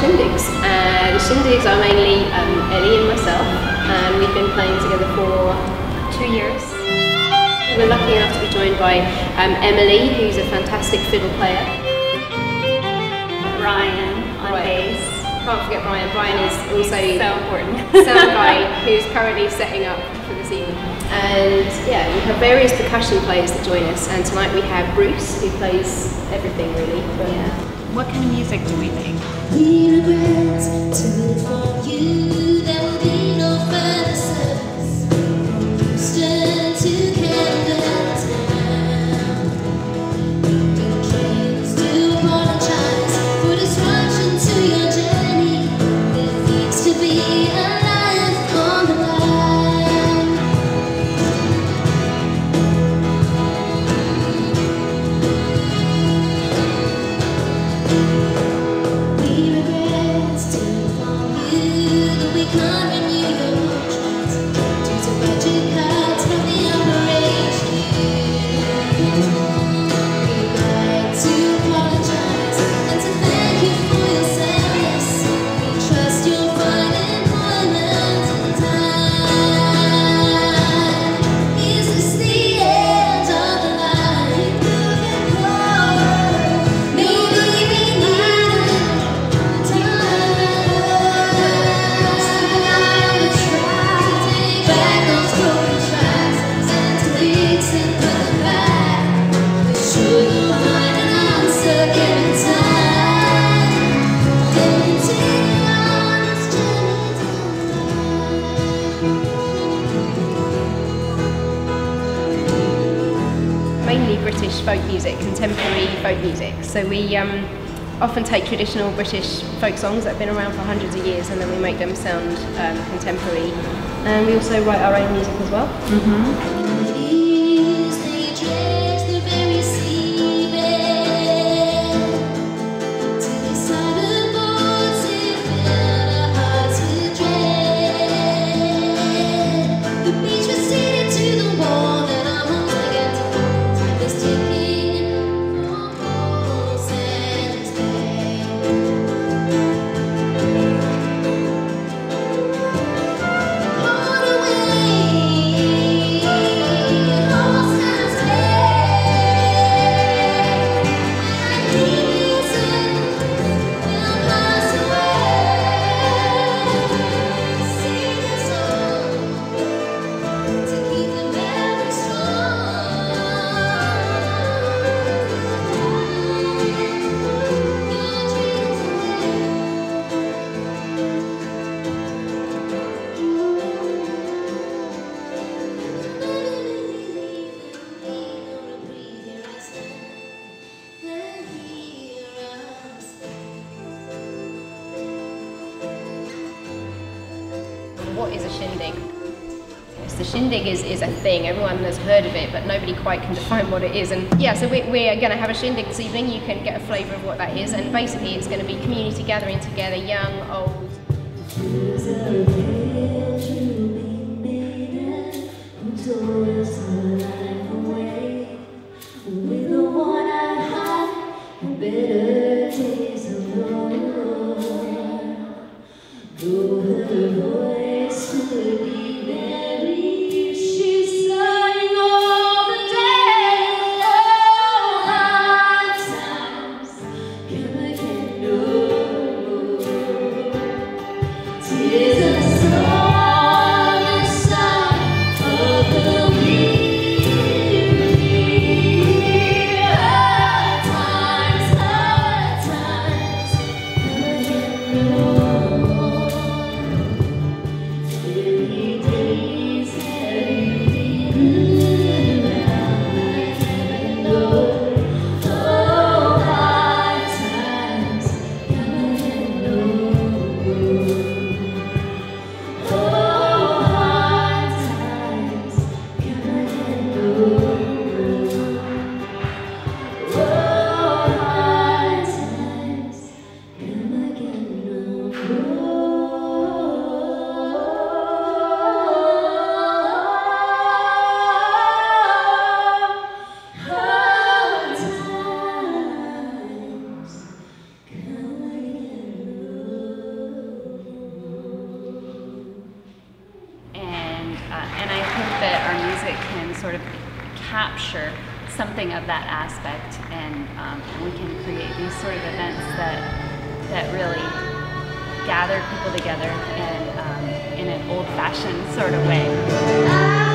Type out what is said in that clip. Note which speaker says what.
Speaker 1: shindigs. Uh, the shindigs are mainly um, Ellie and myself, and we've been playing together for two years. We're lucky enough to be joined by um, Emily, who's a fantastic fiddle player.
Speaker 2: Ryan on bass.
Speaker 1: Can't forget Brian. Brian is also
Speaker 2: So important.
Speaker 1: sound guy who's currently setting up for this evening. And yeah, we have various percussion players that join us. And tonight we have Bruce, who plays everything really. But
Speaker 2: Yeah. What kind of music do we make?
Speaker 3: We regret to inform you
Speaker 1: British folk music, contemporary folk music. So we um, often take traditional British folk songs that have been around for hundreds of years and then we make them sound um, contemporary. And we also write our own music as well.
Speaker 3: Melodies,
Speaker 1: Is a shindig? Yes, the shindig is, is a thing. Everyone has heard of it, but nobody quite can define what it is. And yeah, so we, we're going to have a shindig this evening. You can get a flavour of what that is. And basically, it's going to be community gathering together, young, old.
Speaker 3: Bitter and I think that our music can
Speaker 4: sort of capture something of that aspect, and um, we can create these sort of events that that really gather people together and um, in an old-fashioned sort of way.